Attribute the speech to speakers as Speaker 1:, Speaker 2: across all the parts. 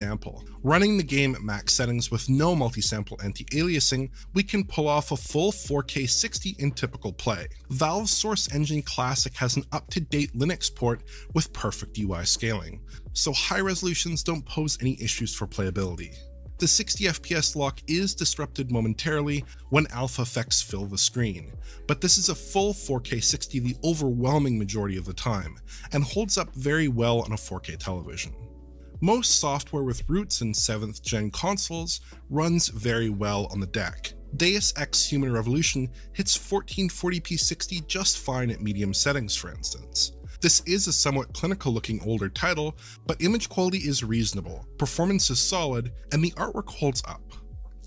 Speaker 1: example. Running the game at max settings with no multi-sample anti-aliasing, we can pull off a full 4K 60 in typical play. Valve's Source Engine Classic has an up-to-date Linux port with perfect UI scaling, so high resolutions don't pose any issues for playability. The 60 FPS lock is disrupted momentarily when alpha effects fill the screen, but this is a full 4K 60 the overwhelming majority of the time, and holds up very well on a 4K television. Most software with roots in 7th gen consoles runs very well on the deck. Deus Ex Human Revolution hits 1440p 60 just fine at medium settings for instance. This is a somewhat clinical looking older title, but image quality is reasonable, performance is solid, and the artwork holds up.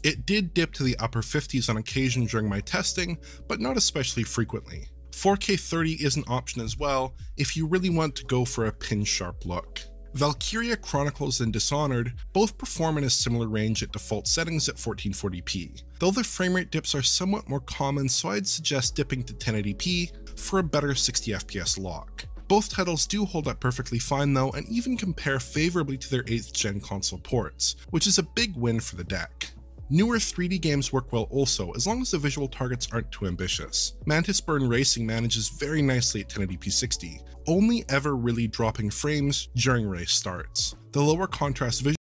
Speaker 1: It did dip to the upper 50s on occasion during my testing, but not especially frequently. 4K 30 is an option as well if you really want to go for a pin sharp look. Valkyria Chronicles and Dishonored both perform in a similar range at default settings at 1440p, though the framerate dips are somewhat more common so I'd suggest dipping to 1080p for a better 60fps lock. Both titles do hold up perfectly fine though and even compare favorably to their 8th gen console ports, which is a big win for the deck. Newer 3D games work well also, as long as the visual targets aren't too ambitious. Mantis Burn Racing manages very nicely at 1080p 60, only ever really dropping frames during race starts. The lower contrast visual